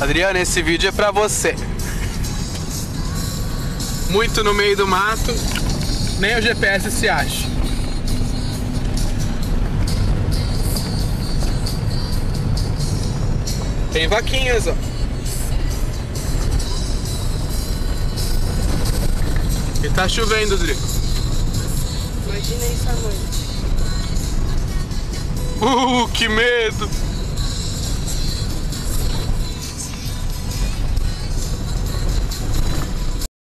Adriana, esse vídeo é pra você. Muito no meio do mato, nem o GPS se acha. Tem vaquinhas, ó. E tá chovendo, Drico. Imagina isso à noite. Uh, que medo!